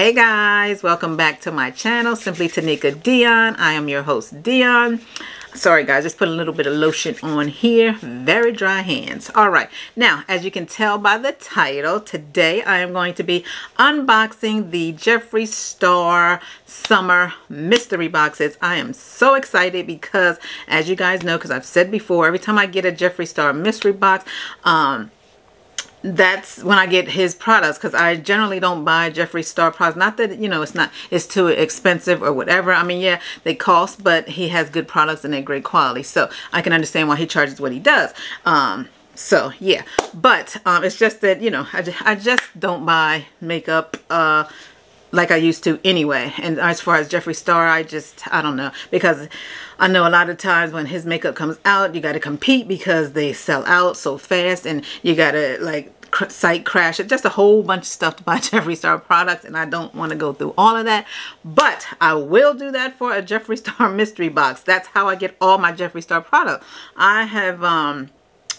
Hey guys, welcome back to my channel, Simply Taneica Dionne. I am your host, Dionne. Sorry guys, just put a little bit of lotion on here. Very dry hands. All right, now as you can tell by the title, today I am going to be unboxing the Jeffree Star Summer Mystery Boxes. I am so excited because as you guys know, because I've said before, every time I get a Jeffree Star Mystery Box, um, that's when I get his products because I generally don't buy Jeffree Star products. Not that, you know, it's not, it's too expensive or whatever. I mean, yeah, they cost, but he has good products and they're great quality. So I can understand why he charges what he does. Um, so yeah, but um, it's just that, you know, I just, I just don't buy makeup, uh, like I used to anyway. And as far as Jeffree Star, I just, I don't know. Because I know a lot of times when his makeup comes out, you got to compete because they sell out so fast. And you got to like site crash it. just a whole bunch of stuff to buy Jeffree Star products and I don't want to go through all of that but I will do that for a Jeffree Star mystery box that's how I get all my Jeffree Star products I have um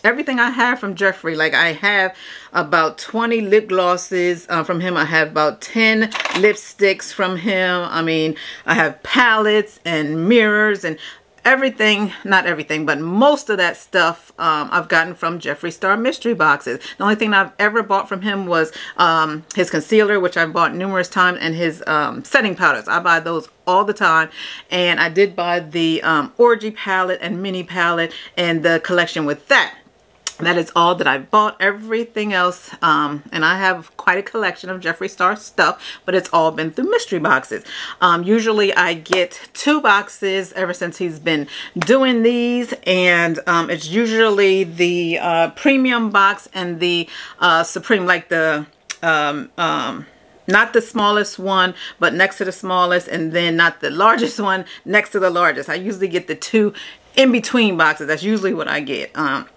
everything I have from Jeffree. Like I have about 20 lip glosses uh, from him. I have about 10 lipsticks from him. I mean, I have palettes and mirrors and everything, not everything, but most of that stuff um, I've gotten from Jeffree Star mystery boxes. The only thing I've ever bought from him was um, his concealer, which I've bought numerous times, and his um, setting powders. I buy those all the time. And I did buy the um, Orgy palette and mini palette and the collection with that that is all that I've bought. Everything else, um, and I have quite a collection of Jeffree Star stuff, but it's all been through mystery boxes. Um, usually I get two boxes ever since he's been doing these, and um, it's usually the uh, premium box and the uh, Supreme, like the um, um, not the smallest one but next to the smallest and then not the largest one next to the largest I usually get the two in between boxes that's usually what I get um,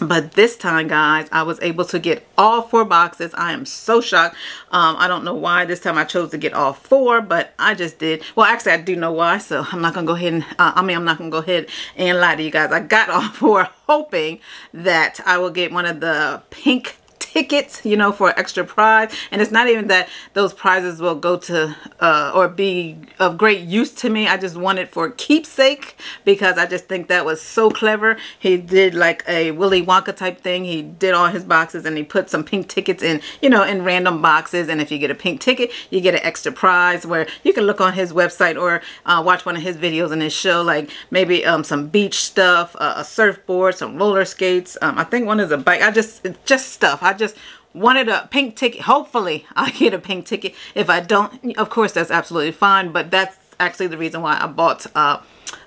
but this time guys i was able to get all four boxes. I am so shocked. Um, i don't know why this time i chose to get all four but i just did. Well actually i do know why so i'm not gonna go ahead and uh, i mean i'm not gonna go ahead and lie to you guys. I got all four hoping that i will get one of the pink tickets, you know, for extra prize. And it's not even that those prizes will go to uh, or be of great use to me. I just want it for keepsake because I just think that was so clever. He did like a Willy Wonka type thing. He did all his boxes and he put some pink tickets in, you know, in random boxes. And if you get a pink ticket, you get an extra prize where you can look on his website or uh, watch one of his videos in his show, like maybe um, some beach stuff, uh, a surfboard, some roller skates. Um, I think one is a bike. I just, just stuff. I just just wanted a pink ticket. Hopefully I get a pink ticket. If I don't, of course, that's absolutely fine. But that's actually the reason why I bought uh,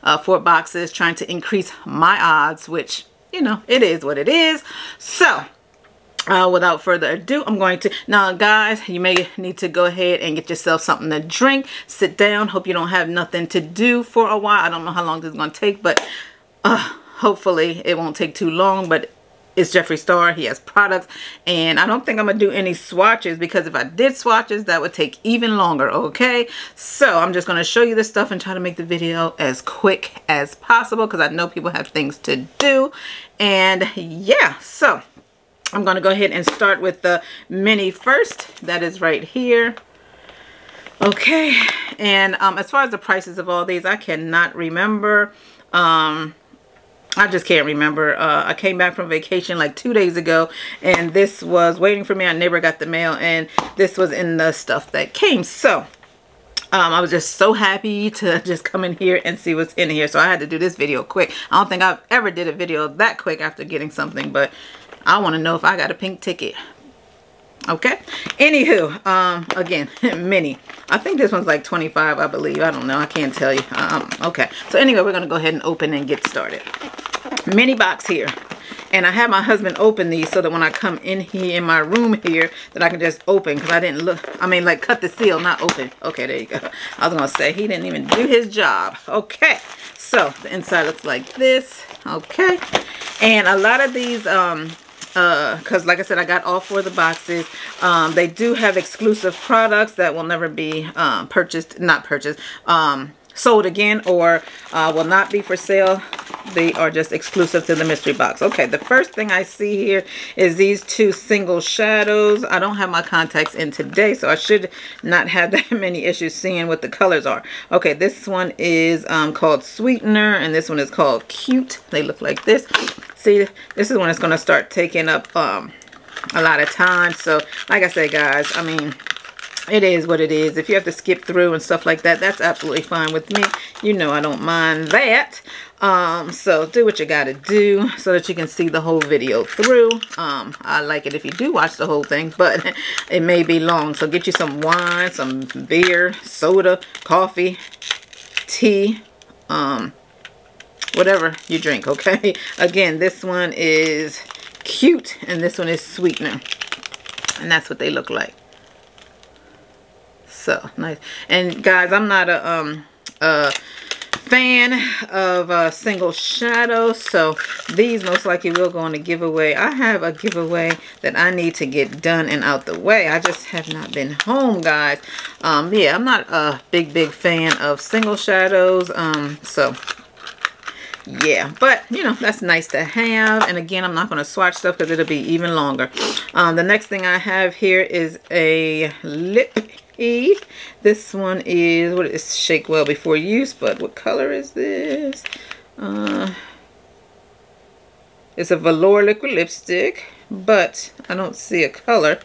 uh, four boxes, trying to increase my odds, which, you know, it is what it is. So, uh, without further ado, I'm going to, now guys, you may need to go ahead and get yourself something to drink, sit down, hope you don't have nothing to do for a while. I don't know how long this is going to take, but uh, hopefully it won't take too long, but it's Jeffree Star. He has products. And I don't think I'm going to do any swatches because if I did swatches, that would take even longer, okay? So I'm just going to show you this stuff and try to make the video as quick as possible because I know people have things to do. And yeah, so I'm going to go ahead and start with the mini first. That is right here. Okay, and um, as far as the prices of all these, I cannot remember. Um, I just can't remember. Uh, I came back from vacation like two days ago and this was waiting for me. I never got the mail and this was in the stuff that came. So um, I was just so happy to just come in here and see what's in here. So I had to do this video quick. I don't think I've ever did a video that quick after getting something, but I want to know if I got a pink ticket okay. Anywho um again mini i think this one's like 25 i believe. I don't know. I can't tell you. Um okay. So anyway we're gonna go ahead and open and get started. Mini box here. And I have my husband open these so that when I come in here in my room here that I can just open because I didn't look I mean like cut the seal not open. Okay there you go. I was gonna say he didn't even do his job. Okay. So the inside looks like this. Okay. And a lot of these um because uh, like I said I got all four of the boxes. Um, they do have exclusive products that will never be um, purchased not purchased um, sold again or uh, will not be for sale they are just exclusive to the mystery box. Okay, the first thing I see here is these two single shadows. I don't have my contacts in today, so I should not have that many issues seeing what the colors are. Okay, this one is um, called Sweetener, and this one is called Cute. They look like this. See, this is when it's going to start taking up um, a lot of time. So, like I said, guys, I mean, it is what it is. If you have to skip through and stuff like that, that's absolutely fine with me. You know I don't mind that. Um, so do what you gotta do so that you can see the whole video through. Um, I like it if you do watch the whole thing, but it may be long. So get you some wine, some beer, soda, coffee, tea, um, whatever you drink, okay? Again, this one is cute and this one is sweetener. And that's what they look like. So nice. And guys, I'm not a um a fan of uh, single shadows, so these most likely will go on a giveaway. I have a giveaway that I need to get done and out the way. I just have not been home, guys. Um, yeah, I'm not a big, big fan of single shadows. Um, so yeah but you know that's nice to have and again i'm not going to swatch stuff because it'll be even longer um, the next thing i have here is a lip This one is, what is shake well before use, but what color is this? Uh, it's a velour liquid lipstick, but I don't see a color.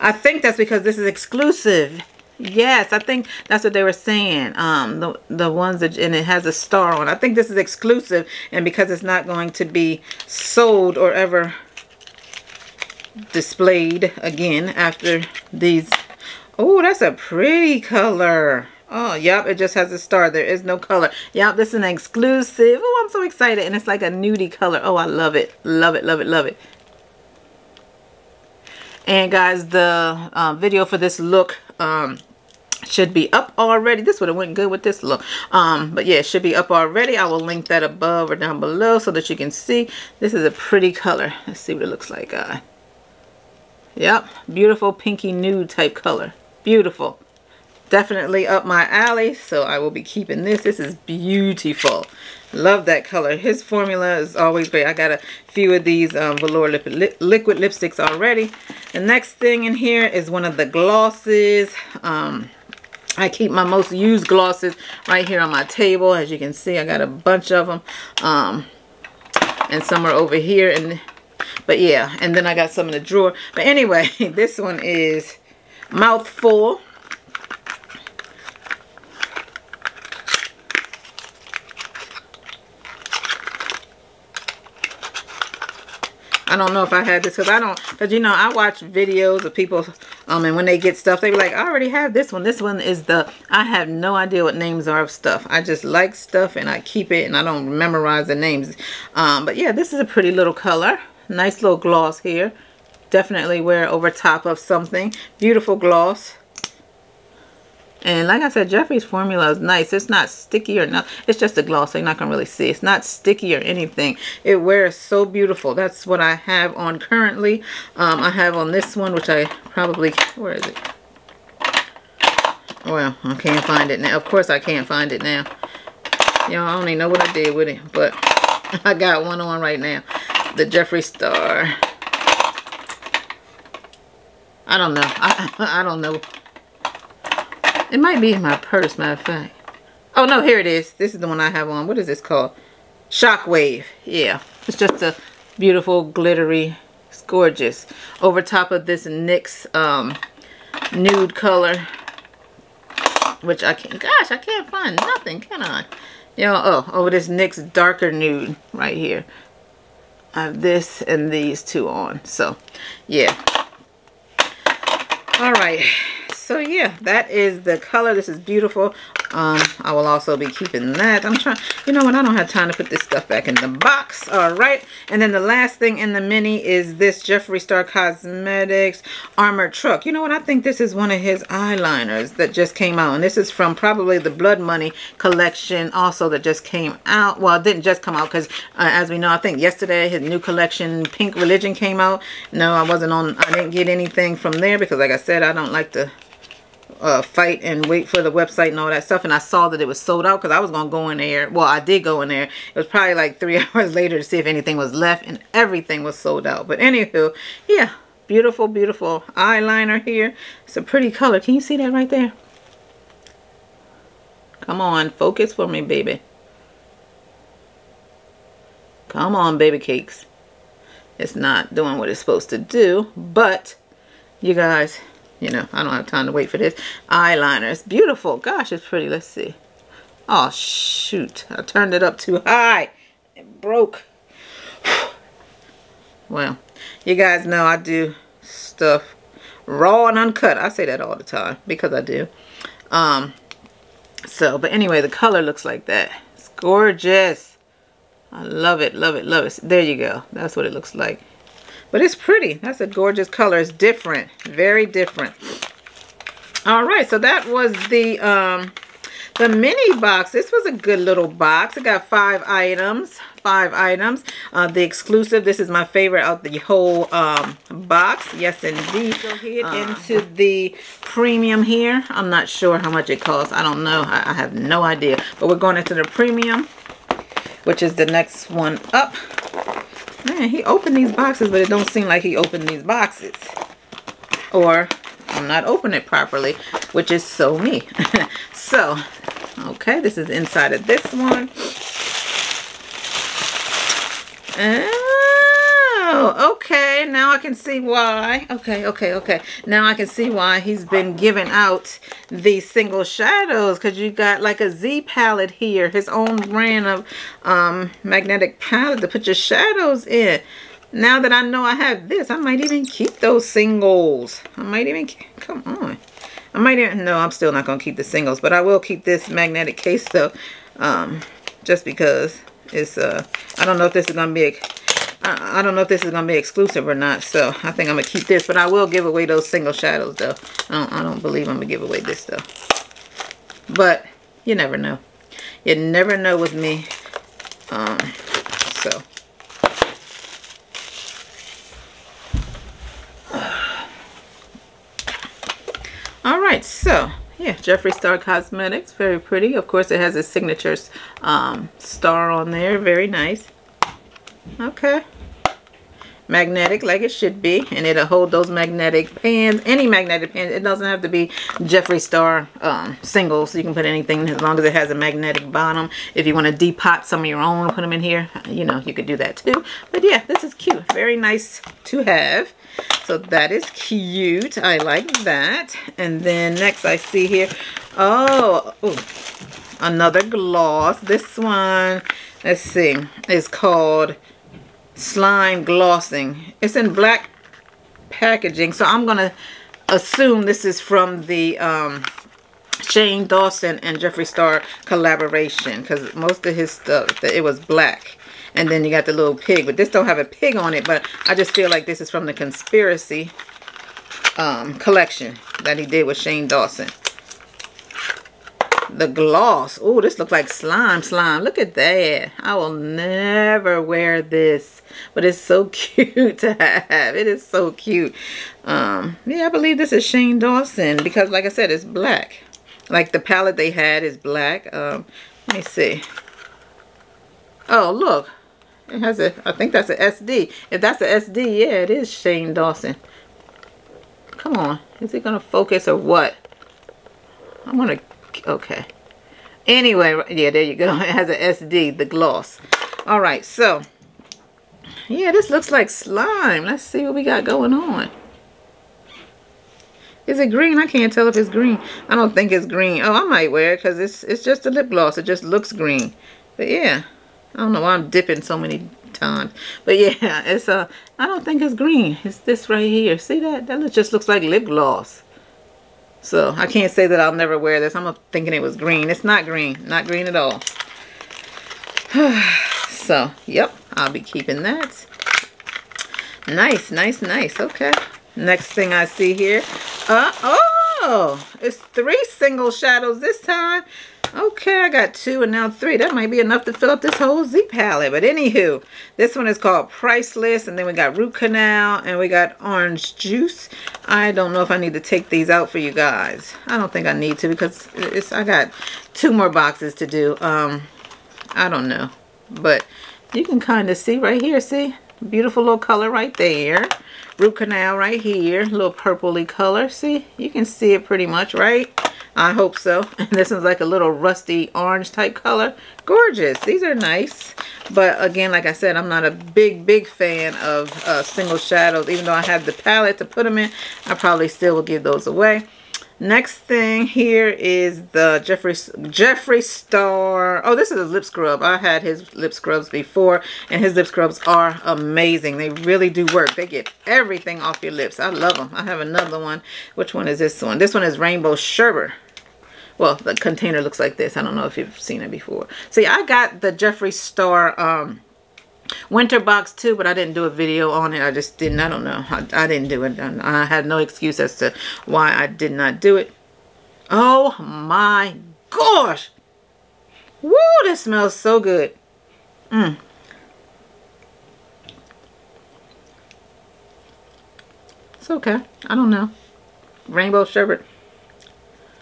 I think that's because this is exclusive. Yes, I think that's what they were saying. Um, the the ones that and it has a star on. I think this is exclusive, and because it's not going to be sold or ever displayed again after these Oh, that's a pretty color. Oh, yep, it just has a star. There is no color. Yep, this is an exclusive. Oh, I'm so excited. And it's like a nudie color. Oh, I love it. Love it, love it, love it. And guys, the uh, video for this look um, should be up already. This would have went good with this look. Um, but yeah, it should be up already. I will link that above or down below so that you can see. This is a pretty color. Let's see what it looks like. Uh, yep, beautiful pinky nude type color. Beautiful. Definitely up my alley, so I will be keeping this. This is beautiful. Love that color. His formula is always great. I got a few of these um, velour lip li liquid lipsticks already. The next thing in here is one of the glosses. Um, I keep my most used glosses right here on my table. As you can see, I got a bunch of them. Um, and some are over here. and But yeah, and then I got some in the drawer. But anyway, this one is mouthful. I don't know if I had this because I don't, because you know, I watch videos of people, um, and when they get stuff, they be like, I already have this one. This one is the, I have no idea what names are of stuff. I just like stuff and I keep it and I don't memorize the names. Um, but yeah, this is a pretty little color. Nice little gloss here definitely wear over top of something. Beautiful gloss. And like I said, Jeffree's formula is nice. It's not sticky or not. It's just a gloss, so you're not going to really see. It's not sticky or anything. It wears so beautiful. That's what I have on currently. Um, I have on this one, which I probably... Where is it? Well, I can't find it now. Of course I can't find it now. Y'all, I don't even know what I did with it. But I got one on right now. The Jeffree Star. I don't know. I, I don't know. It might be in my purse, matter of fact. Oh, no, here it is. This is the one I have on. What is this called? Shockwave. Yeah. It's just a beautiful, glittery, it's gorgeous. Over top of this NYX um, nude color. Which I can't, gosh, I can't find nothing, can I? You know, oh, over this NYX darker nude right here. I have this and these two on. So, yeah all right. So yeah that is the color. This is beautiful um, I will also be keeping that. I'm trying, you know what, I don't have time to put this stuff back in the box. All right. And then the last thing in the mini is this Jeffree Star Cosmetics Armored Truck. You know what, I think this is one of his eyeliners that just came out. And this is from probably the Blood Money collection also that just came out. Well, it didn't just come out because uh, as we know, I think yesterday his new collection Pink Religion came out. No, I wasn't on, I didn't get anything from there because like I said, I don't like to uh, fight and wait for the website and all that stuff. And I saw that it was sold out because I was going to go in there. Well, I did go in there. It was probably like three hours later to see if anything was left. And everything was sold out. But anywho, yeah. Beautiful, beautiful eyeliner here. It's a pretty color. Can you see that right there? Come on. Focus for me, baby. Come on, baby cakes. It's not doing what it's supposed to do. But, you guys, you know, I don't have time to wait for this. Eyeliner. It's beautiful. Gosh, it's pretty. Let's see. Oh, shoot. I turned it up too high. It broke. well, you guys know I do stuff raw and uncut. I say that all the time because I do. Um, so, but anyway, the color looks like that. It's gorgeous. I love it, love it, love it. There you go. That's what it looks like. But it's pretty. That's a gorgeous color. It's different. Very different. All right. So that was the um, the mini box. This was a good little box. It got five items. Five items. Uh, the exclusive. This is my favorite of the whole um, box. Yes, indeed. Go ahead uh, into the premium here. I'm not sure how much it costs. I don't know. I, I have no idea. But we're going into the premium, which is the next one up. Man, he opened these boxes, but it don't seem like he opened these boxes. Or I'm not opening it properly, which is so me. so, okay, this is inside of this one. And Oh, okay. Now I can see why. Okay, okay, okay. Now I can see why he's been giving out these single shadows because you got like a Z palette here, his own brand of um, magnetic palette to put your shadows in. Now that I know I have this, I might even keep those singles. I might even, come on. I might even, no, I'm still not going to keep the singles, but I will keep this magnetic case though, um, just because it's, uh, I don't know if this is going to be a I, I don't know if this is going to be exclusive or not, so I think I'm going to keep this. But I will give away those single shadows, though. I don't, I don't believe I'm going to give away this, though. But you never know. You never know with me. Um, so. All right, so yeah, Jeffree Star Cosmetics, very pretty. Of course, it has a signature um, star on there, very nice. Okay. Magnetic like it should be. And it'll hold those magnetic pans. Any magnetic pan. It doesn't have to be Jeffree Star um, singles. So you can put anything as long as it has a magnetic bottom. If you want to depot some of your own, and put them in here. You know, you could do that too. But yeah, this is cute. Very nice to have. So that is cute. I like that. And then next I see here. Oh, ooh, another gloss. This one, let's see, is called slime glossing. It's in black packaging, so I'm going to assume this is from the um, Shane Dawson and Jeffree Star collaboration because most of his stuff, it was black. And then you got the little pig, but this don't have a pig on it, but I just feel like this is from the Conspiracy um, collection that he did with Shane Dawson. The gloss. Oh, this looks like slime slime. Look at that. I will never wear this. But it's so cute to have. It is so cute. Um, yeah, I believe this is Shane Dawson. Because like I said, it's black. Like the palette they had is black. Um, let me see. Oh, look. It has a, I think that's a SD. If that's a SD, yeah, it is Shane Dawson. Come on. Is it going to focus or what? I want to okay. Anyway yeah there you go. It has an SD the gloss. All right so yeah this looks like slime. Let's see what we got going on. Is it green? I can't tell if it's green. I don't think it's green. Oh I might wear it because it's it's just a lip gloss. It just looks green. But yeah I don't know why I'm dipping so many times. But yeah it's uh, I don't think it's green. It's this right here. See that? That just looks like lip gloss so I can't say that I'll never wear this. I'm thinking it was green. It's not green. Not green at all. so, yep. I'll be keeping that. Nice, nice, nice. Okay. Next thing I see here. Uh, oh, it's three single shadows this time. Okay, I got two and now three. That might be enough to fill up this whole Z palette. But anywho, this one is called Priceless. And then we got Root Canal and we got Orange Juice. I don't know if I need to take these out for you guys. I don't think I need to because it's I got two more boxes to do. Um, I don't know. But you can kind of see right here, see? Beautiful little color right there. Root Canal right here. Little purpley color. See? You can see it pretty much, right? I hope so. And this one's like a little rusty orange type color. Gorgeous. These are nice. But again, like I said, I'm not a big, big fan of uh, single shadows. Even though I have the palette to put them in, I probably still will give those away. Next thing here is the Jeffree Jeffree Star. Oh, this is a lip scrub. I had his lip scrubs before, and his lip scrubs are amazing. They really do work. They get everything off your lips. I love them. I have another one. Which one is this one? This one is Rainbow Sherbet. Well, the container looks like this. I don't know if you've seen it before. See, I got the Jeffree Star um, winter box too but i didn't do a video on it. I just didn't i don't know. I, I didn't do it. I had no excuse as to why i did not do it. Oh my gosh. Woo, this smells so good. Mm. it's okay. I don't know. Rainbow sherbet.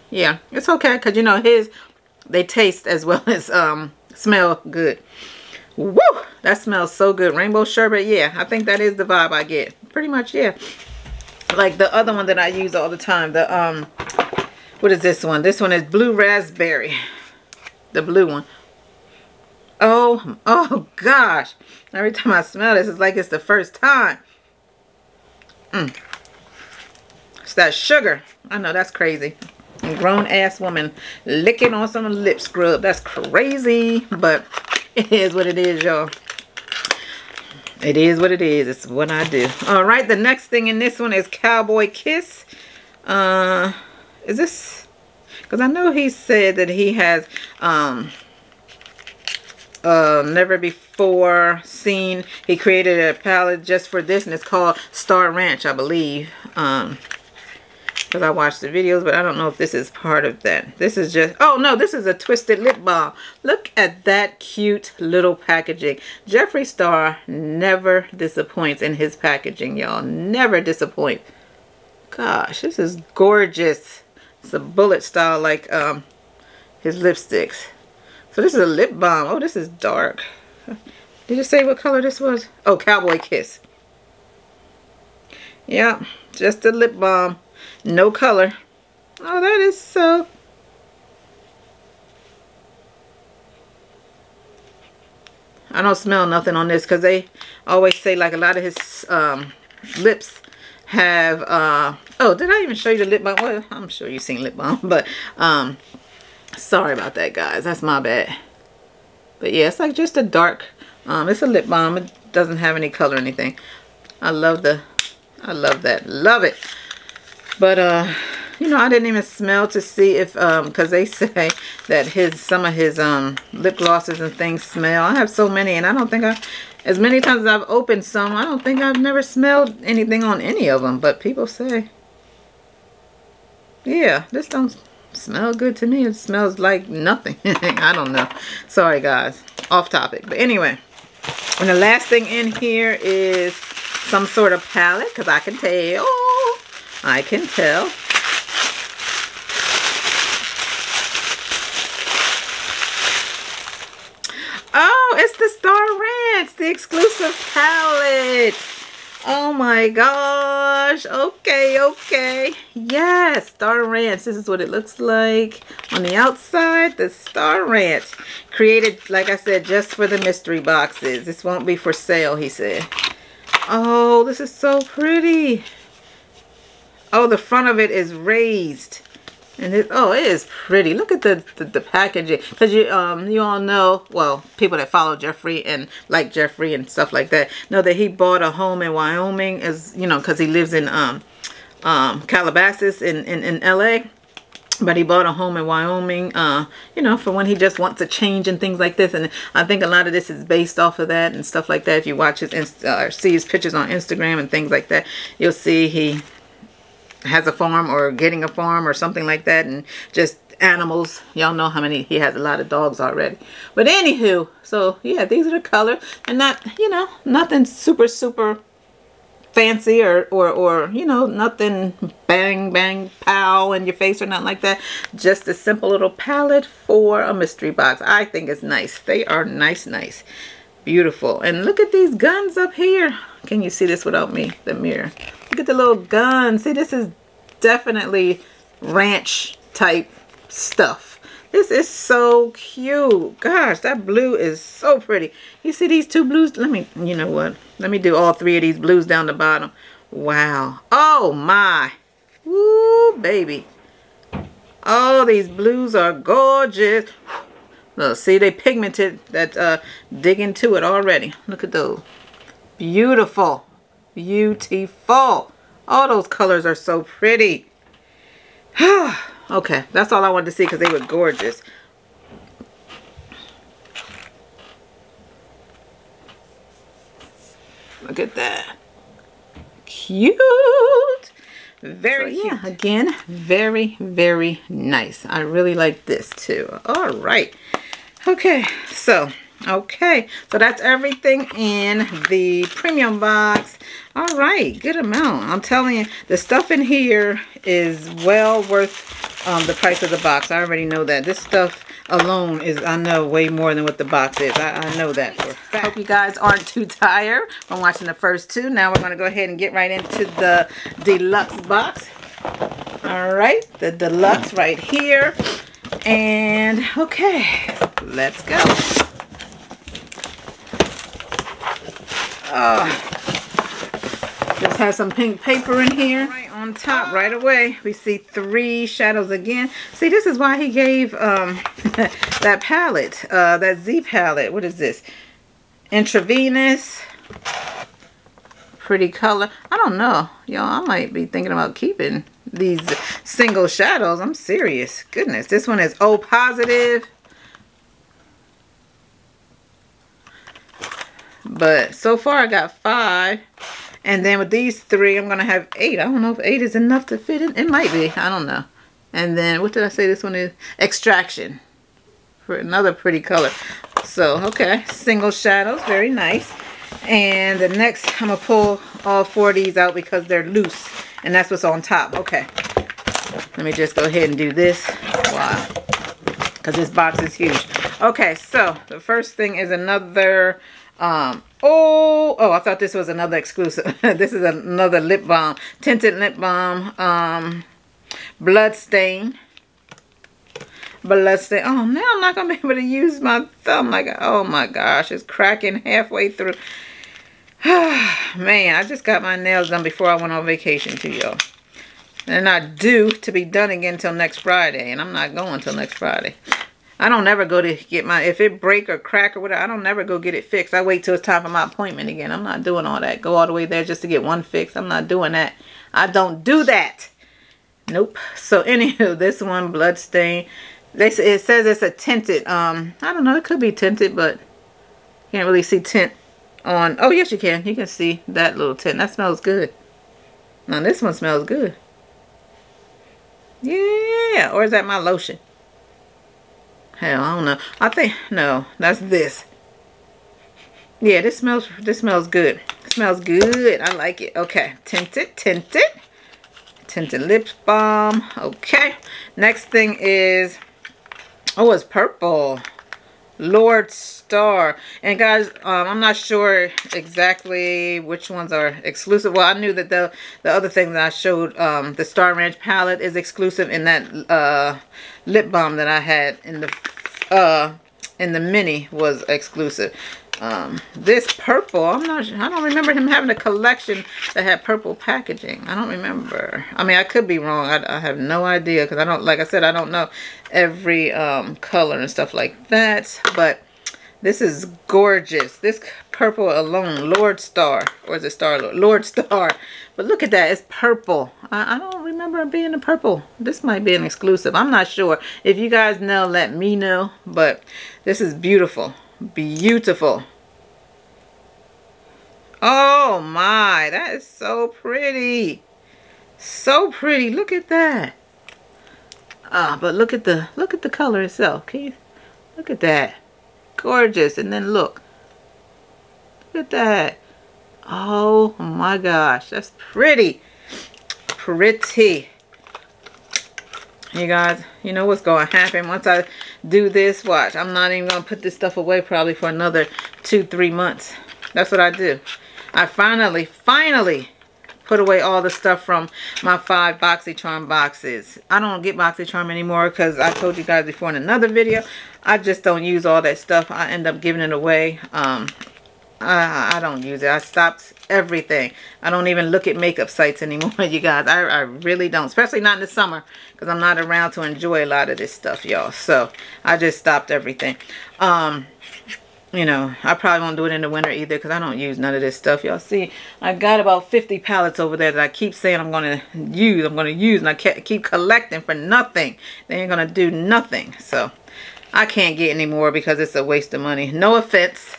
Yeah it's okay because you know his they taste as well as um smell good Woo! That smells so good. Rainbow sherbet, yeah. I think that is the vibe I get. Pretty much, yeah. Like the other one that I use all the time. The, um, what is this one? This one is blue raspberry. The blue one. Oh, oh gosh. Every time I smell this, it's like it's the first time. Mm. It's that sugar. I know, that's crazy. A grown ass woman licking on some lip scrub. That's crazy. But it is what it is, y'all. It is what it is. It's what I do. All right, the next thing in this one is Cowboy Kiss. Uh, is this? Because I know he said that he has um, uh, never before seen. He created a palette just for this, and it's called Star Ranch, I believe. Um, because I watched the videos, but I don't know if this is part of that. This is just, oh no, this is a Twisted Lip Balm. Look at that cute little packaging. Jeffree Star never disappoints in his packaging, y'all. Never disappoint. Gosh, this is gorgeous. It's a bullet style like um, his lipsticks. So this is a lip balm. Oh, this is dark. Did you say what color this was? Oh, Cowboy Kiss. Yeah, just a lip balm. No color. Oh, that is so... I don't smell nothing on this because they always say like a lot of his um, lips have uh oh did I even show you the lip balm? Well I'm sure you've seen lip balm but um sorry about that guys. That's my bad. But yeah it's like just a dark um it's a lip balm. It doesn't have any color or anything. I love the I love that. Love it but, uh, you know, I didn't even smell to see if, um, because they say that his, some of his, um, lip glosses and things smell. I have so many, and I don't think I, as many times as I've opened some, I don't think I've never smelled anything on any of them. But people say, yeah, this don't smell good to me. It smells like nothing. I don't know. Sorry, guys. Off topic. But anyway, and the last thing in here is some sort of palette, because I can tell I can tell. Oh, it's the Star Ranch, the exclusive palette. Oh my gosh. Okay, okay. Yes, Star Ranch. This is what it looks like on the outside. The Star Ranch. Created, like I said, just for the mystery boxes. This won't be for sale, he said. Oh, this is so pretty. Oh, the front of it is raised. And it, oh, it is pretty. Look at the, the, the packaging. Because you um you all know, well, people that follow Jeffree and like Jeffree and stuff like that, know that he bought a home in Wyoming as, you know, because he lives in um um Calabasas in, in, in LA. But he bought a home in Wyoming, uh, you know, for when he just wants a change and things like this. And I think a lot of this is based off of that and stuff like that. If you watch his, Insta, or see his pictures on Instagram and things like that, you'll see he has a farm or getting a farm or something like that and just animals. Y'all know how many, he has a lot of dogs already. But anywho, so yeah, these are the colors. And not, you know, nothing super, super fancy or, or, or, you know, nothing bang, bang, pow in your face or nothing like that. Just a simple little palette for a mystery box. I think it's nice. They are nice, nice. Beautiful. And look at these guns up here. Can you see this without me? The mirror. Look at the little gun. See, this is definitely ranch type stuff. This is so cute. Gosh, that blue is so pretty. You see these two blues? Let me, you know what? Let me do all three of these blues down the bottom. Wow. Oh, my. Woo, baby. Oh, these blues are gorgeous. Look, see, they pigmented that uh, dig into it already. Look at those. Beautiful. Beautiful. All those colors are so pretty. okay, that's all I wanted to see because they were gorgeous. Look at that. Cute. Very so, yeah, again, very, very nice. I really like this too. All right. Okay, so Okay, so that's everything in the premium box. All right, good amount. I'm telling you, the stuff in here is well worth um, the price of the box. I already know that. This stuff alone is, I know, way more than what the box is. I, I know that for fact. Hope you guys aren't too tired from watching the first two. Now we're going to go ahead and get right into the deluxe box. All right, the deluxe right here. And, okay, let's go. Uh, just has some pink paper in here. Right on top, right away, we see three shadows again. See, this is why he gave um, that palette, uh, that Z palette. What is this? Intravenous. Pretty color. I don't know. Y'all, I might be thinking about keeping these single shadows. I'm serious. Goodness, this one is O positive. But so far I got five. And then with these three, I'm going to have eight. I don't know if eight is enough to fit in. It might be. I don't know. And then, what did I say this one is? Extraction. For another pretty color. So, okay. Single shadows. Very nice. And the next, I'm going to pull all four of these out because they're loose. And that's what's on top. Okay. Let me just go ahead and do this. Wow. Because this box is huge. Okay, so the first thing is another um, oh, oh, I thought this was another exclusive. this is another lip balm. Tinted lip balm. Um, blood stain. Blood stain. Oh, now I'm not going to be able to use my thumb. Like, oh my gosh, it's cracking halfway through. Man, I just got my nails done before I went on vacation to y'all. They're not due to be done again until next Friday. And I'm not going until next Friday. I don't never go to get my, if it break or crack or whatever, I don't never go get it fixed. I wait till it's time for my appointment again. I'm not doing all that. Go all the way there just to get one fix. I'm not doing that. I don't do that. Nope. So anywho, this one, blood stain. They it says it's a tinted, um, I don't know, it could be tinted, but can't really see tint on, oh yes you can. You can see that little tint. That smells good. Now this one smells good. Yeah, or is that my lotion? Hell, I don't know. I think, no, that's this. Yeah, this smells, this smells good. It smells good. I like it. Okay, tinted, tinted. Tinted lip balm. Okay. Next thing is, oh, it's purple. Lord Star. And guys, um, I'm not sure exactly which ones are exclusive. Well, I knew that the the other thing that I showed, um, the Star Ranch palette is exclusive in that uh, lip balm that I had in the uh, in the mini was exclusive. Um, this purple, I'm not I don't remember him having a collection that had purple packaging. I don't remember. I mean, I could be wrong. I, I have no idea because I don't, like I said, I don't know every um, color and stuff like that. But this is gorgeous. This purple alone, Lord Star, or is it Star Lord? Lord Star. But look at that, it's purple. I, I don't remember it being a purple. This might be an exclusive. I'm not sure. If you guys know, let me know. But this is beautiful. Beautiful. Oh my, that is so pretty. So pretty. Look at that. Uh, but look at the look at the color itself. Can you look at that? Gorgeous. And then look. Look at that. Oh my gosh. That's pretty. Pretty. You guys, you know what's going to happen once I do this? Watch. I'm not even going to put this stuff away probably for another two, three months. That's what I do. I finally, finally put away all the stuff from my five BoxyCharm boxes. I don't get BoxyCharm anymore because I told you guys before in another video, I just don't use all that stuff. I end up giving it away. Um, I, I don't use it. I stopped everything. I don't even look at makeup sites anymore, you guys. I, I really don't, especially not in the summer because I'm not around to enjoy a lot of this stuff, y'all. So I just stopped everything. Um, you know, I probably won't do it in the winter either because I don't use none of this stuff. Y'all see, I got about 50 palettes over there that I keep saying I'm going to use. I'm going to use and I keep collecting for nothing. They ain't going to do nothing. So I can't get any more because it's a waste of money. No offense.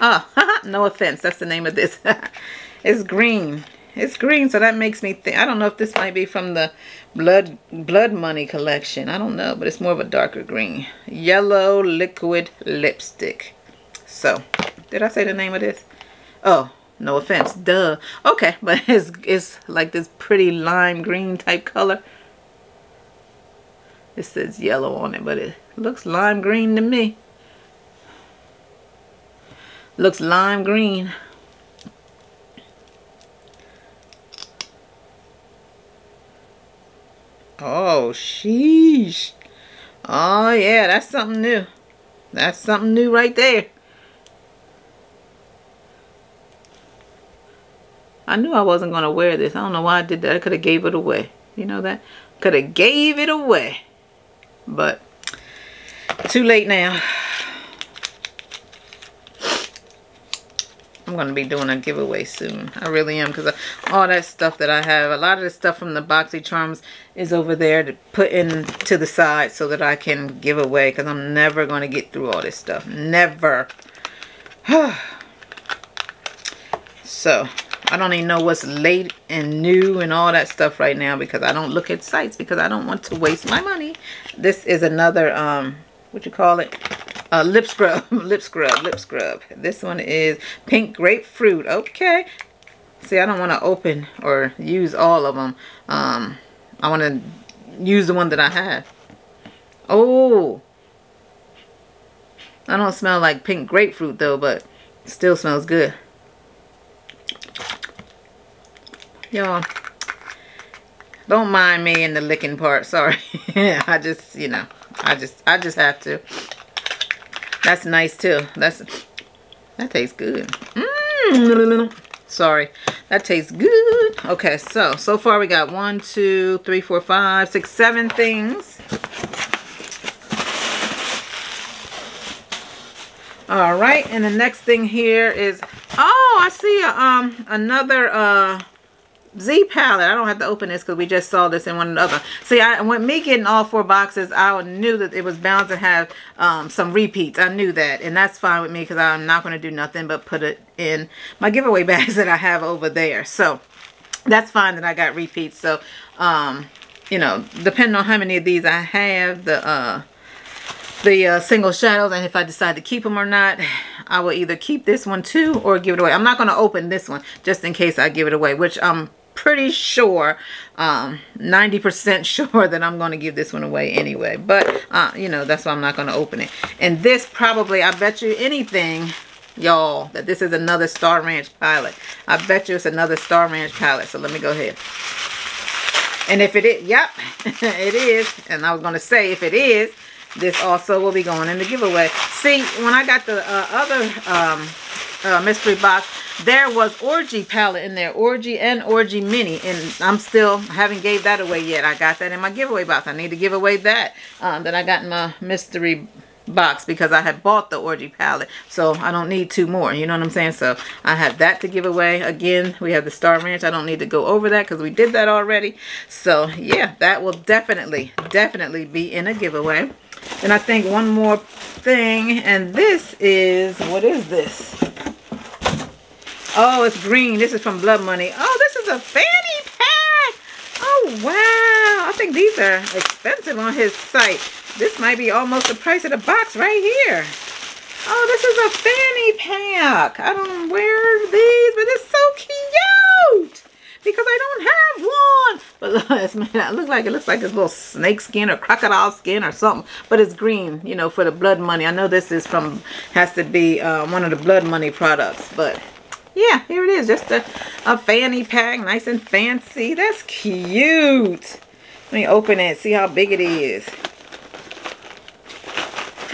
Oh, no offense. That's the name of this. it's green. It's green, so that makes me think. I don't know if this might be from the blood blood money collection. I don't know, but it's more of a darker green. Yellow liquid lipstick. So, did I say the name of this? Oh, no offense. Duh. Okay, but it's, it's like this pretty lime green type color. It says yellow on it, but it looks lime green to me. Looks lime green. Oh, sheesh. Oh, yeah, that's something new. That's something new right there. I knew I wasn't going to wear this. I don't know why I did that. I could have gave it away. You know that? Could have gave it away. But, too late now. I'm going to be doing a giveaway soon. I really am because all that stuff that I have, a lot of the stuff from the BoxyCharms is over there to put in to the side so that I can give away because I'm never going to get through all this stuff. Never. so, I don't even know what's late and new and all that stuff right now because I don't look at sites because I don't want to waste my money. This is another, um, what you call it? Uh, lip scrub, lip scrub, lip scrub. This one is pink grapefruit. Okay. See, I don't want to open or use all of them. Um, I want to use the one that I have. Oh. I don't smell like pink grapefruit though, but still smells good. Y'all, don't mind me in the licking part. Sorry. I just, you know, I just, I just have to. That's nice too. That's that tastes good. Mm. Sorry, that tastes good. Okay, so so far we got one, two, three, four, five, six, seven things. All right, and the next thing here is oh, I see a, um another uh Z palette. I don't have to open this because we just saw this in one another. See, I when me getting all four boxes, I knew that it was bound to have um, some repeats. I knew that, and that's fine with me because I'm not going to do nothing but put it in my giveaway bags that I have over there. So that's fine that I got repeats. So, um, you know, depending on how many of these I have, the uh, the uh, single shadows and if I decide to keep them or not I will either keep this one too or give it away I'm not going to open this one just in case I give it away which I'm pretty sure, 90% um, sure that I'm going to give this one away anyway. But, uh, you know, that's why I'm not going to open it. And this probably, I bet you anything, y'all, that this is another Star Ranch Pilot. I bet you it's another Star Ranch Pilot. So let me go ahead. And if it is, yep, it is. And I was going to say, if it is, this also will be going in the giveaway. See, when I got the uh, other um, uh, mystery box, there was Orgy palette in there. Orgy and Orgy Mini. And I'm still, haven't gave that away yet. I got that in my giveaway box. I need to give away that. Um, that I got in my mystery box because I had bought the Orgy palette. So I don't need two more. You know what I'm saying? So I have that to give away. Again, we have the Star Ranch. I don't need to go over that because we did that already. So yeah, that will definitely, definitely be in a giveaway. And I think one more thing. And this is, what is this? Oh, it's green. This is from Blood Money. Oh, this is a fanny pack. Oh, wow. I think these are expensive on his site. This might be almost the price of the box right here. Oh, this is a fanny pack. I don't wear these, but it's so cute because I don't have one. But look, man, it looks like it looks like a little snake skin or crocodile skin or something. But it's green, you know, for the blood money. I know this is from has to be uh, one of the blood money products, but yeah, here it is. Just a, a fanny pack, nice and fancy. That's cute. Let me open it, see how big it is.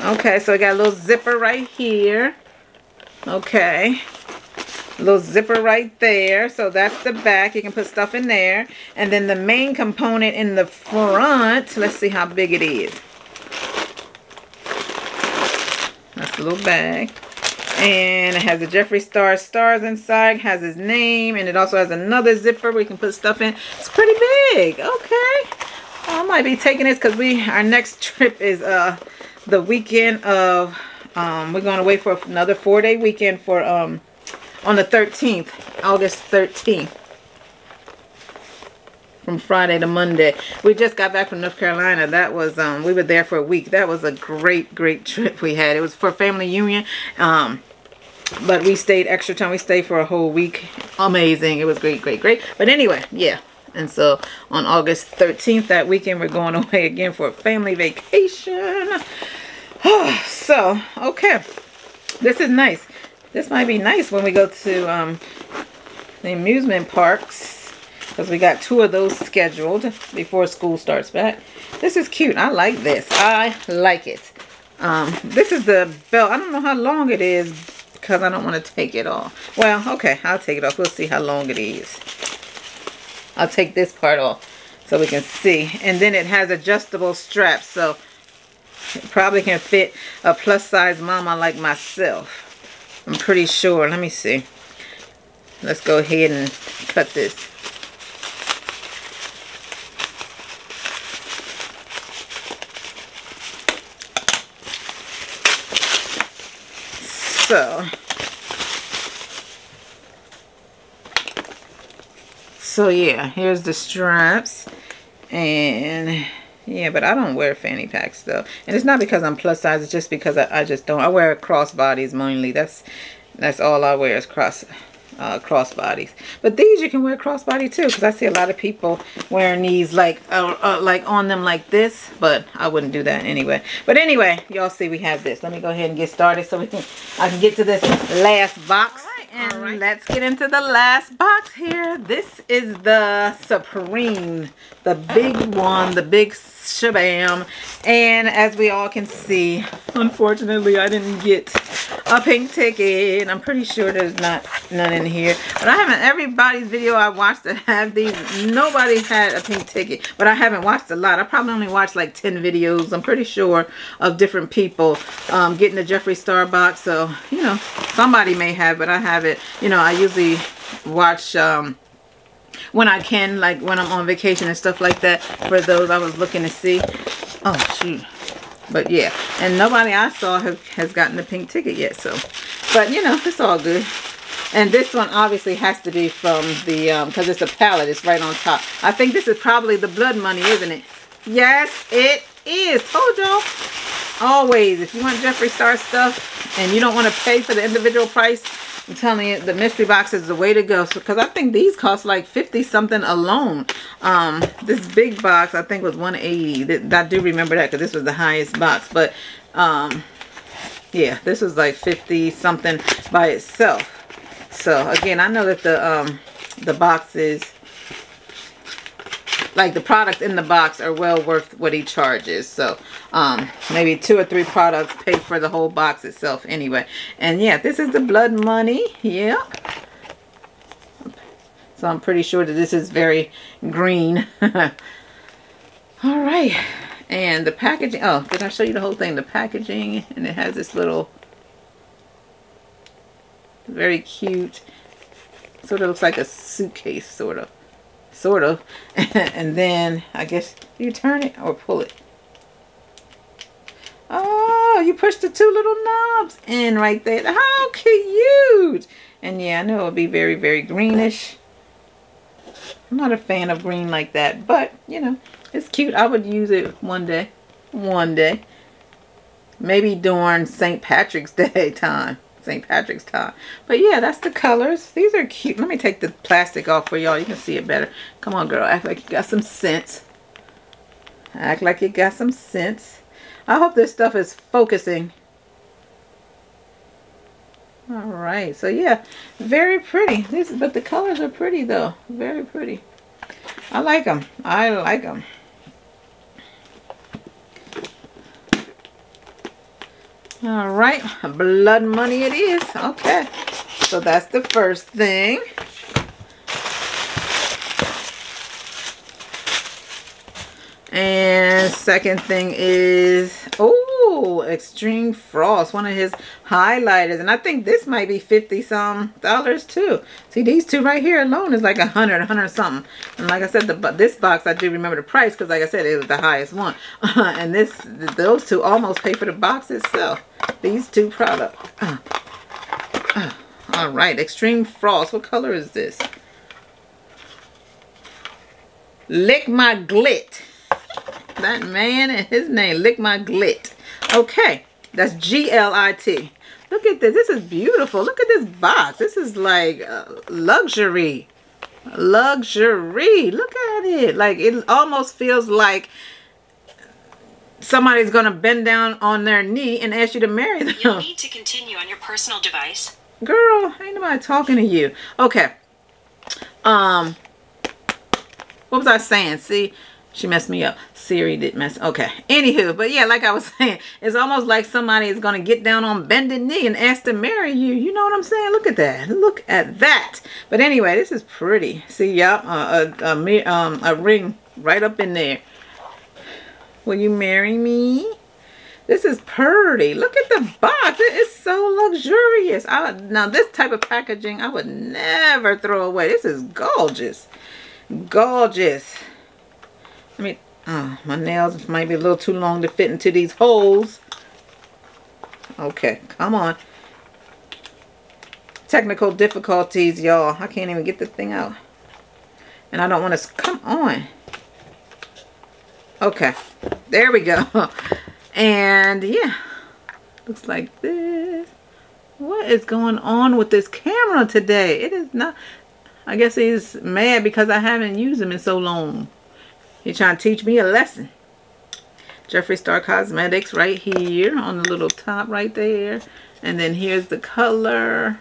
Okay, so we got a little zipper right here. Okay. A little zipper right there. So that's the back. You can put stuff in there. And then the main component in the front. Let's see how big it is. That's the little bag. And it has the Jeffree Star stars inside. Has his name. And it also has another zipper where you can put stuff in. It's pretty big. Okay. I might be taking this because we our next trip is uh the weekend of um we're going away for another four day weekend for um on the 13th august 13th from friday to monday. We just got back from north carolina. That was um we were there for a week. That was a great great trip we had. It was for family union um but we stayed extra time. We stayed for a whole week. Amazing. It was great great great. But anyway yeah. And so on August 13th, that weekend, we're going away again for a family vacation. so, okay. This is nice. This might be nice when we go to um, the amusement parks. Because we got two of those scheduled before school starts back. This is cute. I like this. I like it. Um, this is the belt. I don't know how long it is because I don't want to take it off. Well, okay. I'll take it off. We'll see how long it is. I'll take this part off so we can see. And then it has adjustable straps, so it probably can fit a plus size mama like myself. I'm pretty sure. Let me see. Let's go ahead and cut this. So, so yeah here's the straps and yeah but I don't wear fanny packs though and it's not because I'm plus size it's just because I, I just don't I wear cross bodies mainly that's that's all I wear is cross uh, crossbodies. But these you can wear crossbody too because I see a lot of people wearing these like uh, uh, like on them like this. But I wouldn't do that anyway. But anyway, y'all see we have this. Let me go ahead and get started so we can I can get to this last box and right. let's get into the last box here. This is the Supreme, the big one, the big shabam. And as we all can see, unfortunately, I didn't get a pink ticket. I'm pretty sure there's not none in here. But I haven't, everybody's video I watched that have these, nobody had a pink ticket. But I haven't watched a lot. I probably only watched like 10 videos, I'm pretty sure, of different people um, getting the Jeffree Star box. So, you know, somebody may have, but I haven't. You know, I usually watch... Um, when I can, like when I'm on vacation and stuff like that, for those I was looking to see. Oh, shoot. But yeah, and nobody I saw have, has gotten the pink ticket yet, so. But, you know, it's all good. And this one obviously has to be from the, um, because it's a palette, it's right on top. I think this is probably the blood money, isn't it? Yes, it is. Told y'all. Always, if you want Jeffree Star stuff and you don't want to pay for the individual price, I'm telling you, the mystery box is the way to go. So, because I think these cost like 50 something alone. Um, this big box, I think was 180. I do remember that because this was the highest box. But, um, yeah, this was like 50 something by itself. So, again, I know that the, um, the box is like the products in the box are well worth what he charges. So um maybe two or three products pay for the whole box itself anyway. And yeah this is the blood money. Yeah. So i'm pretty sure that this is very green. All right. And the packaging oh did i show you the whole thing? The packaging and it has this little very cute sort of looks like a suitcase sort of sort of. and then I guess you turn it or pull it. Oh, you push the two little knobs in right there. How cute! And yeah, I know it'll be very, very greenish. I'm not a fan of green like that, but you know, It's cute. I would use it one day. One day. Maybe during St. Patrick's Day time. St. Patrick's time. But yeah, that's the colors. These are cute. Let me take the plastic off for y'all. You can see it better. Come on, girl. Act like you got some sense. Act like you got some sense. I hope this stuff is focusing. All right. So yeah, very pretty. This, but the colors are pretty though. Very pretty. I like them. I like them. All right, blood money it is. Okay, so that's the first thing. And second thing is, oh, Extreme Frost, one of his highlighters. And I think this might be 50 some dollars too. See, these two right here alone is like a hundred, a hundred something. And like I said, the this box, I do remember the price because like I said, it was the highest one. and this, those two almost pay for the box itself. These two products. Uh, uh, all right, Extreme Frost. What color is this? Lick My Glit. That man and his name, Lick My Glit. Okay, that's G-L-I-T. Look at this. This is beautiful. Look at this box. This is like uh, luxury. Luxury. Look at it. Like it almost feels like somebody's going to bend down on their knee and ask you to marry them. You'll need to continue on your personal device. Girl, ain't nobody talking to you. Okay. Um, what was I saying? See, she messed me up. Siri did mess. Okay. Anywho, but yeah, like I was saying, it's almost like somebody is going to get down on bended knee and ask to marry you. You know what I'm saying? Look at that. Look at that. But anyway, this is pretty. See, yep, uh, a, a, um, a ring right up in there. Will you marry me? This is pretty. Look at the box. It is so luxurious. I, now, this type of packaging, I would never throw away. This is gorgeous. Gorgeous. I mean, oh, my nails might be a little too long to fit into these holes. Okay, come on. Technical difficulties, y'all. I can't even get the thing out. And I don't want to... Come on. Okay. There we go. And yeah. Looks like this. What is going on with this camera today? It is not... I guess he's mad because I haven't used him in so long. He's trying to teach me a lesson. Jeffree Star Cosmetics right here on the little top right there. And then here's the color.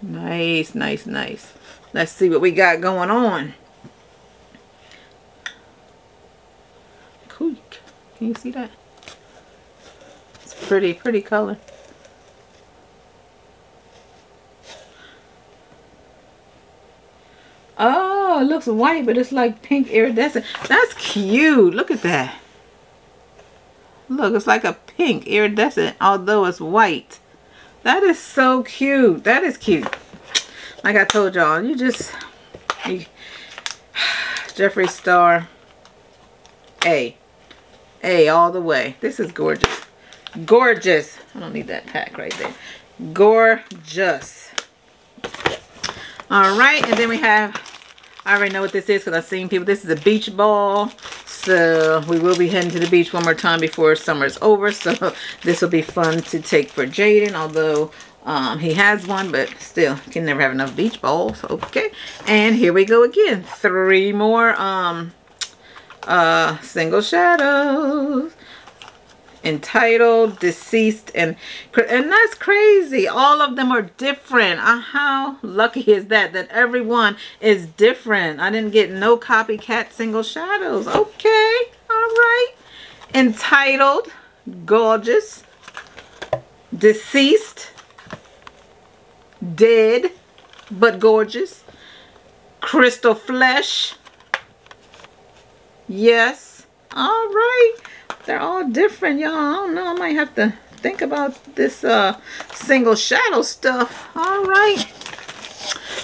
Nice, nice, nice. Let's see what we got going on. Cool. Can you see that? It's pretty, pretty color. Oh, it looks white, but it's like pink iridescent. That's cute. Look at that. Look, it's like a pink iridescent, although it's white. That is so cute. That is cute. Like I told y'all, you just... You, Jeffree Star. A. A all the way. This is gorgeous. Gorgeous. I don't need that pack right there. Gorgeous. All right, and then we have, I already know what this is because I've seen people. This is a beach ball. So we will be heading to the beach one more time before summer's over. So this will be fun to take for Jaden, although um, he has one, but still can never have enough beach balls. Okay, and here we go again. Three more um, uh, single shadows entitled, deceased, and and that's crazy. All of them are different. Uh, how lucky is that? That everyone is different. I didn't get no copycat single shadows. Okay, all right. Entitled, gorgeous, deceased, dead, but gorgeous, crystal flesh. Yes. All right. They're all different, y'all. I don't know. I might have to think about this uh, single shadow stuff. All right.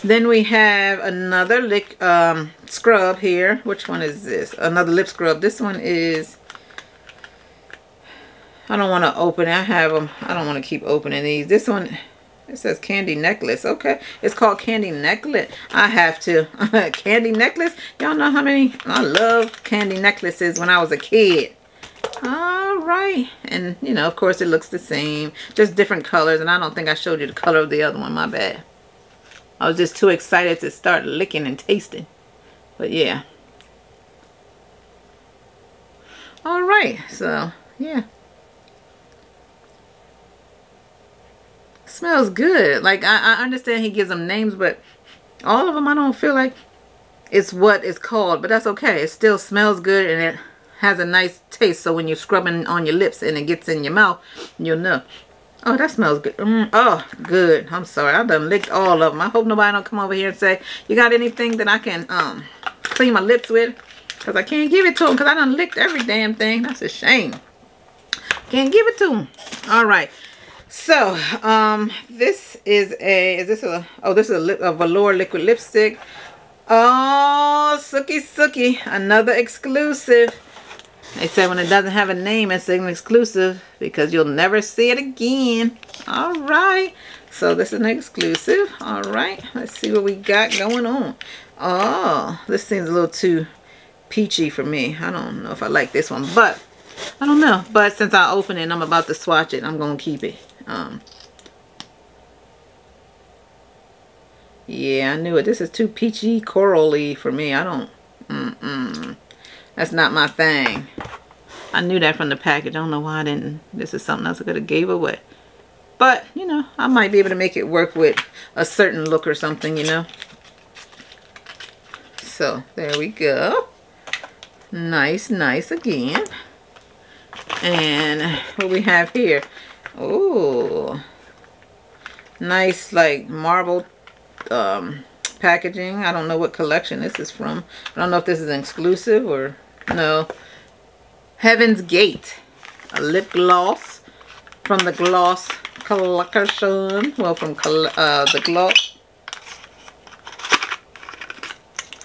Then we have another lip um, scrub here. Which one is this? Another lip scrub. This one is... I don't want to open it. I have them. I don't want to keep opening these. This one... It says candy necklace. Okay. It's called candy necklace. I have to. candy necklace. Y'all know how many? I love candy necklaces when I was a kid. All right. And, you know, of course it looks the same. Just different colors. And I don't think I showed you the color of the other one. My bad. I was just too excited to start licking and tasting. But yeah. All right. So, yeah. smells good. Like, I, I understand he gives them names, but all of them I don't feel like it's what it's called. But that's okay. It still smells good and it has a nice taste. So when you're scrubbing on your lips and it gets in your mouth, you'll know. Oh, that smells good. Mm, oh, good. I'm sorry. I done licked all of them. I hope nobody don't come over here and say, you got anything that I can um clean my lips with? Because I can't give it to them because I done licked every damn thing. That's a shame. Can't give it to them. All right. So, um, this is a, is this a, oh, this is a, lip, a velour liquid lipstick. Oh, Sookie Sookie, another exclusive. They said when it doesn't have a name, it's an exclusive because you'll never see it again. All right. So this is an exclusive. All right. Let's see what we got going on. Oh, this seems a little too peachy for me. I don't know if I like this one, but I don't know. But since I opened it and I'm about to swatch it, I'm going to keep it. Um, yeah, I knew it. This is too peachy corally for me. I don't, mm-mm. That's not my thing. I knew that from the package. I don't know why I didn't. This is something else I could have gave away. But, you know, I might be able to make it work with a certain look or something, you know. So, there we go. Nice, nice again. And what we have here. Oh, nice like marble um, packaging. I don't know what collection this is from. I don't know if this is exclusive or no. Heaven's Gate, a lip gloss from the Gloss Collection. Well, from uh, the Gloss.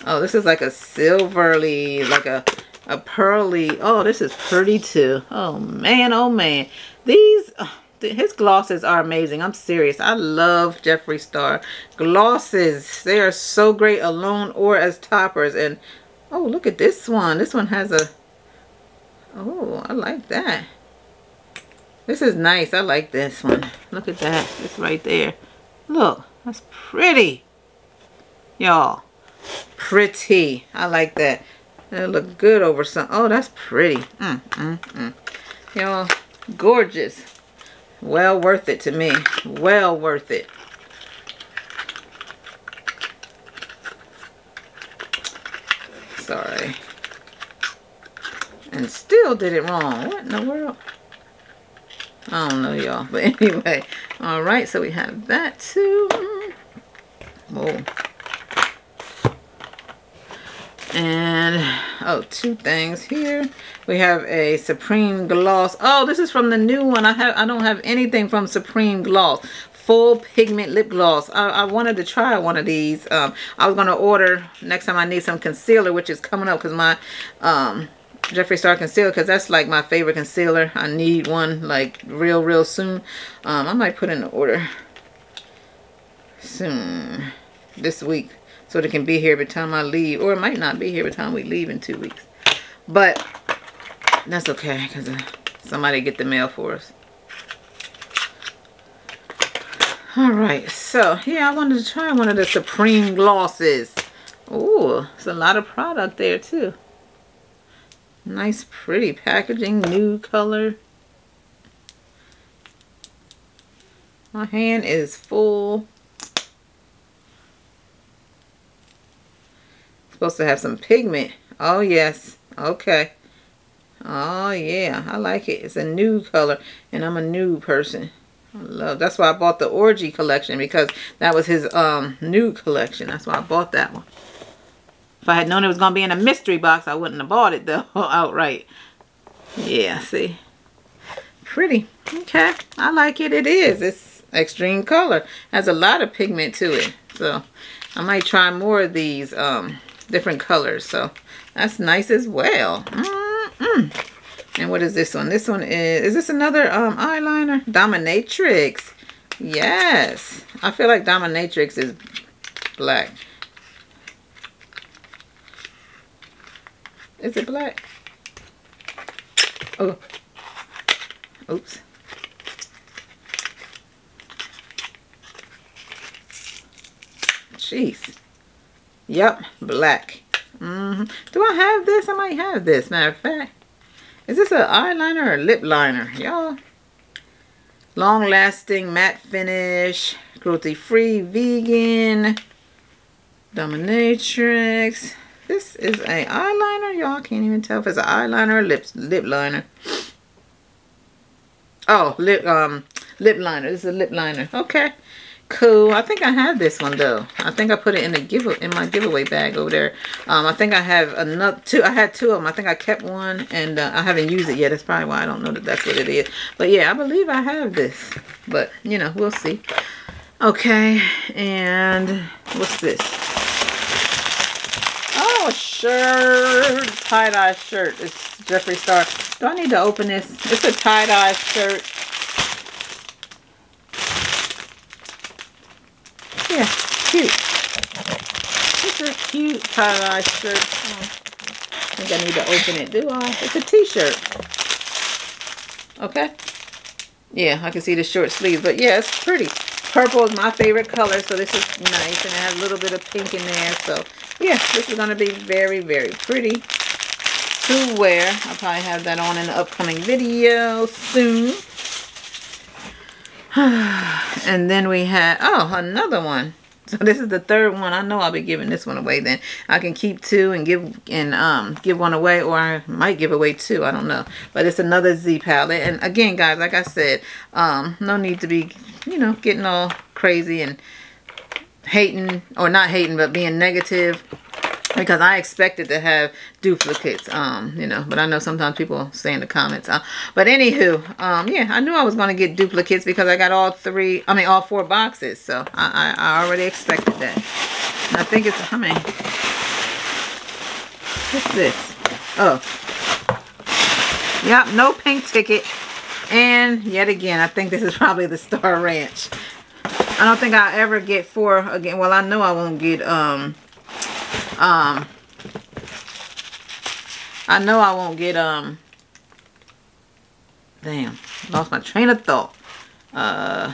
Oh, this is like a silverly, like a a pearly. Oh, this is pretty too. Oh man, oh man. These, oh, his glosses are amazing. I'm serious. I love Jeffree Star glosses. They are so great alone or as toppers. And oh, look at this one. This one has a, oh, I like that. This is nice. I like this one. Look at that. It's right there. Look, that's pretty. Y'all, pretty. I like that. It look good over some. Oh, that's pretty. Mm, mm, mm. Y'all, gorgeous. Well worth it to me. Well worth it. Sorry. And still did it wrong. What in the world? I don't know, y'all. But anyway. Alright, so we have that too. Whoa. And, oh, two things here. We have a Supreme Gloss. Oh, this is from the new one. I have I don't have anything from Supreme Gloss. Full pigment lip gloss. I, I wanted to try one of these. Um, I was going to order next time I need some concealer, which is coming up because my um, Jeffree Star concealer, because that's like my favorite concealer. I need one like real, real soon. Um, I might put in the order soon this week so it can be here by the time I leave. Or it might not be here by the time we leave in two weeks. But that's okay because uh, somebody get the mail for us. Alright, so yeah, I wanted to try one of the Supreme glosses. Oh, it's a lot of product there too. Nice pretty packaging, new color. My hand is full. supposed to have some pigment. Oh, yes. Okay. Oh, yeah. I like it. It's a nude color, and I'm a nude person. I love That's why I bought the Orgy collection, because that was his um nude collection. That's why I bought that one. If I had known it was going to be in a mystery box, I wouldn't have bought it, though, outright. Yeah, see? Pretty. Okay. I like it. It is. It's extreme color. Has a lot of pigment to it. So, I might try more of these um different colors. So that's nice as well. Mm -mm. And what is this one? This one is, is this another um, eyeliner? Dominatrix. Yes. I feel like Dominatrix is black. Is it black? Oh. Oops. Jeez. Yep, black. Mm -hmm. Do I have this? I might have this, matter of fact. Is this an eyeliner or a lip liner? Y'all. Long lasting matte finish. Cruelty free vegan. Dominatrix. This is a eyeliner. Y'all can't even tell if it's an eyeliner or lip, lip liner. Oh, lip um lip liner. This is a lip liner. Okay. Cool. I think I have this one though. I think I put it in the give in my giveaway bag over there. Um, I think I have another two. I had two of them. I think I kept one and uh, I haven't used it yet. That's probably why I don't know that that's what it is. But yeah, I believe I have this. But you know, we'll see. Okay, and what's this? Oh, a shirt, tie-dye shirt. It's Jeffree Star. Do I need to open this? It's a tie-dye shirt. Yeah, cute. It's a cute tie-dye shirt. Oh, I think I need to open it, do I? It's a t-shirt. Okay. Yeah, I can see the short sleeves, but yeah, it's pretty. Purple is my favorite color, so this is nice, and it has a little bit of pink in there, so yeah, this is going to be very, very pretty to wear. I'll probably have that on in the upcoming video soon. and then we had, oh, another one. So this is the third one. I know I'll be giving this one away then. I can keep two and give and um give one away or I might give away two. I don't know. But it's another Z palette. And again, guys, like I said, um, no need to be, you know, getting all crazy and hating or not hating but being negative because I expected to have duplicates, um, you know, but I know sometimes people say in the comments. Uh, but anywho, um, yeah, I knew I was going to get duplicates because I got all three, I mean, all four boxes. So I, I, I already expected that. And I think it's, how many? What's this? Oh. Yep, no pink ticket. And yet again, I think this is probably the Star Ranch. I don't think I'll ever get four again. Well, I know I won't get, um, um, I know I won't get, um, damn, lost my train of thought. Uh,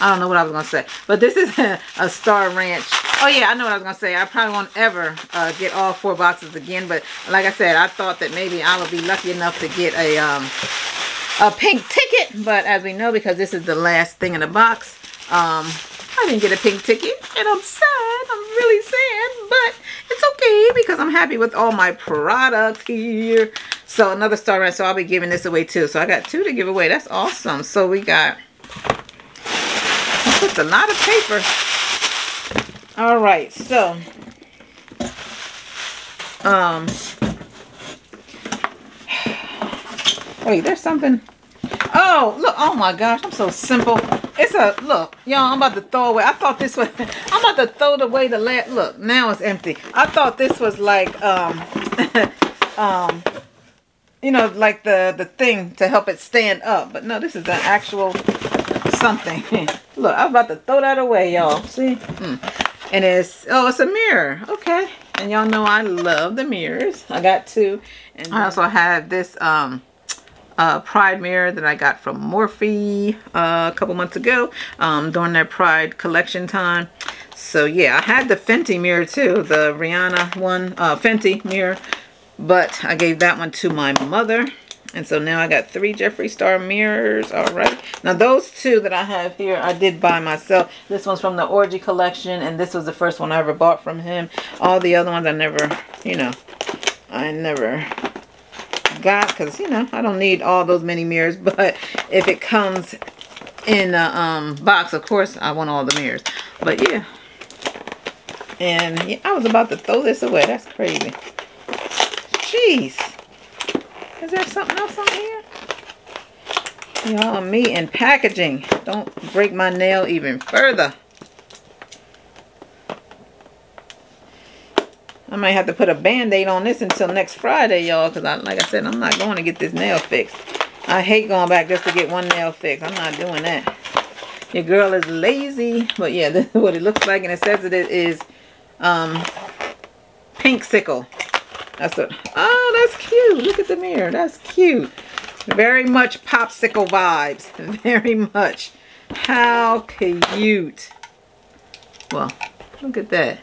I don't know what I was going to say. But this is a, Star Ranch. Oh, yeah, I know what I was going to say. I probably won't ever uh, get all four boxes again. But like I said, I thought that maybe I would be lucky enough to get a, um, a pink ticket. But as we know, because this is the last thing in the box, um, I didn't get a pink ticket. And I'm sad. I'm really sad. But it's okay because I'm happy with all my products here. So another Star Ranch. So I'll be giving this away too. So I got two to give away. That's awesome. So we got... That's a lot of paper. All right. So... Um... Wait, there's something... Oh, look. Oh, my gosh. I'm so simple. It's a, look. Y'all, I'm about to throw away. I thought this was, I'm about to throw away the last, look. Now it's empty. I thought this was like, um, um, you know, like the, the thing to help it stand up. But no, this is an actual something. look, I'm about to throw that away, y'all. See? Mm. And it's, oh, it's a mirror. Okay. And y'all know I love the mirrors. I got two. And I also have this, um, uh, Pride mirror that I got from Morphe uh, a couple months ago um, during their Pride collection time. So yeah, I had the Fenty mirror too, the Rihanna one, uh, Fenty mirror, but I gave that one to my mother. And so now I got three Jeffree Star mirrors. All right. Now those two that I have here, I did buy myself. This one's from the Orgy collection. And this was the first one I ever bought from him. All the other ones I never, you know, I never got because you know I don't need all those many mirrors but if it comes in a um, box of course I want all the mirrors. But yeah. And yeah, I was about to throw this away. That's crazy. Jeez. Is there something else on here? Y'all me and packaging. Don't break my nail even further I might have to put a band-aid on this until next Friday, y'all, because I, like I said, I'm not going to get this nail fixed. I hate going back just to get one nail fixed. I'm not doing that. Your girl is lazy. But yeah, this is what it looks like. And it says that it is um, pink sickle. That's what. Oh, that's cute. Look at the mirror. That's cute. Very much popsicle vibes. Very much. How cute. Well, look at that.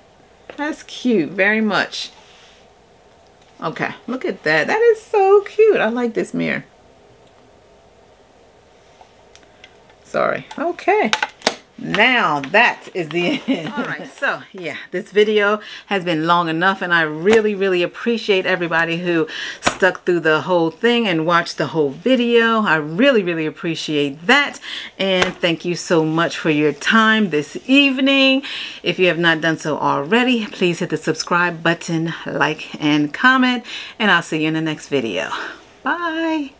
That's cute. Very much. Okay, look at that. That is so cute. I like this mirror. Sorry. Okay now that is the end. All right so yeah this video has been long enough and i really really appreciate everybody who stuck through the whole thing and watched the whole video. I really really appreciate that and thank you so much for your time this evening. If you have not done so already please hit the subscribe button like and comment and i'll see you in the next video. Bye